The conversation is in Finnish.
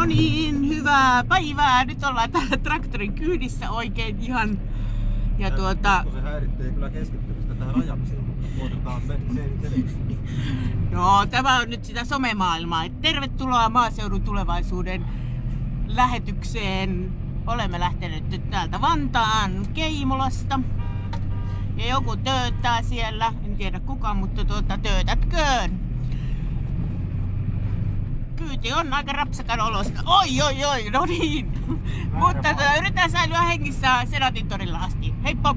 No niin, hyvää päivää. Nyt ollaan täällä traktorin kyydissä oikein ihan. Ja tuota... Se häiritsee kyllä keskittymistä tähän ajamiseen, mutta me No, tämä on nyt sitä somemaailmaa. Tervetuloa maaseudun tulevaisuuden lähetykseen. Olemme lähteneet nyt täältä Vantaan Keimolasta. Ja joku tööttää siellä, en tiedä kuka, mutta tuota, töötätköön kyyti on aika rapsakan olosta. Oi, oi, oi, no niin. Mutta tuota, yritetään säilyä hengissä Senaatin torilla asti. Heippa!